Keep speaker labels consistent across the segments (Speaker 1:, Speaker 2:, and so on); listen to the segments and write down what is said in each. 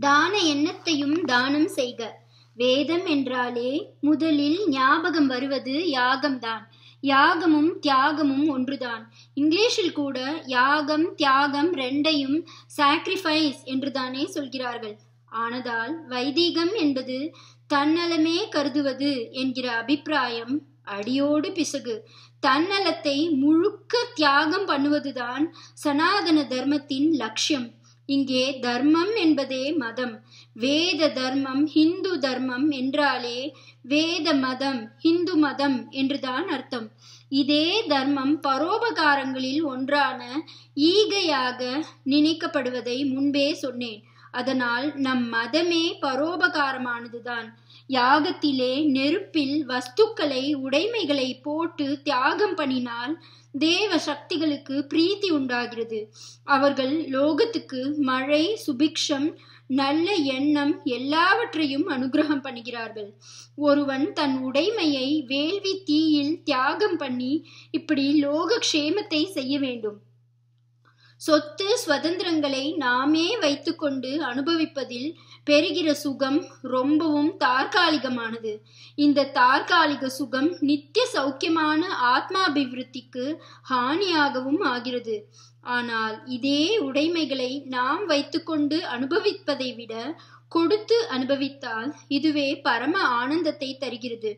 Speaker 1: தான எண்ணத்தையும் தானம் செய்க. வேதம் என்றாலே முதலில் ஞாபகம் வருவது யாகம்தான். யாகமும் தியாகமும் ஒன்றுதான். இங்கிலீஷில் கூட யாகம் தியாகம் ரெண்டையும் சாக்ரிஃபைஸ் என்றுதானே சொல்கிறார்கள். ஆனதால் வைதீகம் என்பது தன்னலமே கருதுவது என்கிற அபிப்பிராயம் அடியோடு பிசகு. தன்னலத்தை முழுக்க தியாகம் பண்ணுவதுதான் சனாதன தர்மத்தின் லட்சியம். இங்கே தர்மம் என்பதே மதம். வேத தர்மம் ஹிந்து தர்மம் என்றாலே வேத மதம் ஹிந்து மதம் என்றுதான் அர்த்தம். இதே தர்மம் பரோபகாரங்களில் ஒன்றான ஈகையாக நினைக்கப்படுவதை முன்பே சொன்னேன். அதனால் நம் மதமே பரோபகாரமானதுதான். யாகத்திலே நெருப்பில் வஸ்துக்களை உடைமைகளை போட்டு தியாகம் பண்ணினால் தேவ சக்திகளுக்கு பிரீத்தி உண்டாகிறது. அவர்கள் லோகத்துக்கு மழை சுபிக்ஷம் நல்ல எண்ணம் எல்லாவற்றையும் அனுகிரகம் பண்ணுகிறார்கள். ஒருவன் தன் உடைமையை வேள்வி தீயில் தியாகம் பண்ணி இப்படி லோக க்ஷேமத்தை செய்ய வேண்டும். சொத்து சுதந்திரங்களை நாமே வைத்துக்கொண்டு அனுபவிப்பதில் பெறுகிற சுகம் ரொம்பவும் தற்காலிகமானது இந்த தற்காலிக சுகம் நித்திய சௌக்கியமான ஆத்மாபிவிருத்திக்கு ஹானியாகவும் ஆகிறது. ஆனால் இதே உடைமைகளை நாம் வைத்துக்கொண்டு அனுபவிப்பதை விட கொடுத்து அனுபவித்தால் இதுவே பரம ஆனந்தத்தை தருகிறது.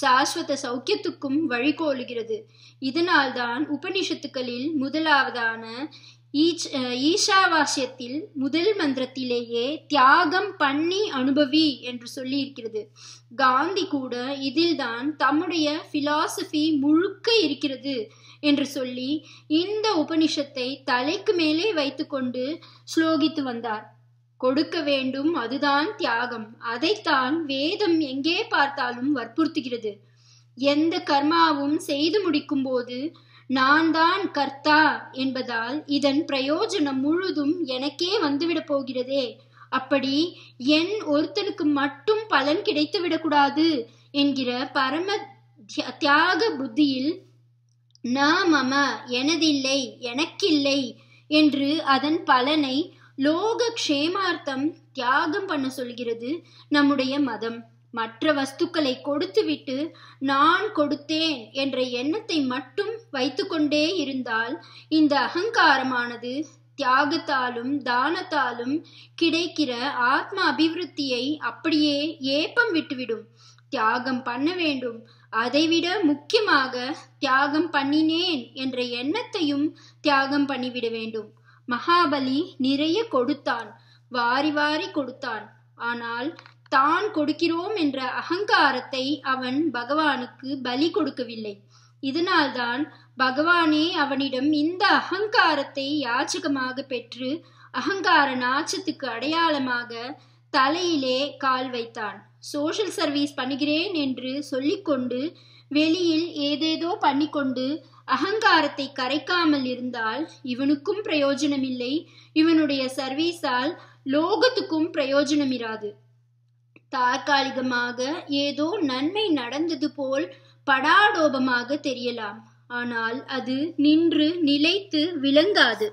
Speaker 1: சாஸ்வத சௌக்கியத்துக்கும் வழிகோலுகிறது. இதனால்தான் உபனிஷத்துக்களில் முதலாவதான ஈஷாவாசியத்தில் முதல் மந்திரத்திலேயே தியாகம் பண்ணி அனுபவி என்று சொல்லி இருக்கிறது காந்தி கூட இதில்தான் தம்முடைய பிலாசபி முழுக்க இருக்கிறது என்று சொல்லி இந்த உபனிஷத்தை தலைக்கு மேலே வைத்துக்கொண்டு ஸ்லோகித்து வந்தார். கொடுக்க வேண்டும் அதுதான் தியாகம். அதைத்தான் வேதம் எங்கே பார்த்தாலும் வற்புறுத்துகிறது. எந்த கர்மாவும் செய்து முடிக்கும் போது நான் தான் கர்த்தா என்பதால் இதன் பிரயோஜனம் முழுதும் எனக்கே வந்துவிடப் போகிறதே. அப்படி என் ஒருத்தனுக்கு மட்டும் பலன் கிடைத்து விடக்கூடாது என்கிற பரம தியாக புத்தியில் ந மம எனதில்லை எனக்கில்லை என்று அதன் பலனை லோக க்ஷேமார்த்தம் தியாகம் பண்ண சொல்கிறது நம்முடைய மதம். மற்ற வஸ்துக்களை கொடுத்துவிட்டு நான் கொடுத்தேன் என்ற எண்ணத்தை மட்டும் வைத்துக்கொண்டே இருந்தால் இந்த அகங்காரமானது தியாகத்தாலும் தானத்தாலும் கிடைக்கிற ஆத்ம அபிவிருத்தியை அப்படியே ஏப்பம் விட்டுவிடும். தியாகம் பண்ண வேண்டும். அதைவிட முக்கியமாக தியாகம் பண்ணினேன் என்ற எண்ணத்தையும் தியாகம் பண்ணிவிட வேண்டும். மகாபலி நிறைய கொடுத்தான். வாரி வாரி கொடுத்தான். ஆனால் தான் கொடுக்கிறோம் என்ற அகங்காரத்தை அவன் பகவானுக்கு பலி கொடுக்கவில்லை. இதனால்தான் பகவானே அவனிடம் இந்த அகங்காரத்தை யாச்சகமாக பெற்று அகங்கார நாச்சத்துக்கு அடையாளமாக தலையிலே கால் வைத்தான். சோஷியல் சர்வீஸ் பண்ணுகிறேன் என்று சொல்லிக்கொண்டு வெளியில் ஏதேதோ பண்ணிக்கொண்டு அகங்காரத்தை கரைக்காமல் இருந்தால் இவனுக்கும் பிரயோஜனமில்லை. இவனுடைய சர்வீஸால் லோகத்துக்கும் பிரயோஜனமிராது. தற்காலிகமாக ஏதோ நன்மை நடந்தது போல் படாடோபமாக தெரியலாம். ஆனால் அது நின்று நிலைத்து விளங்காது.